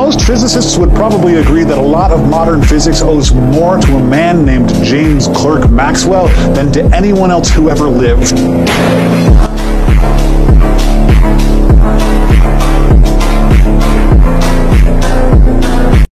most physicists would probably agree that a lot of modern physics owes more to a man named James Clerk Maxwell than to anyone else who ever lived.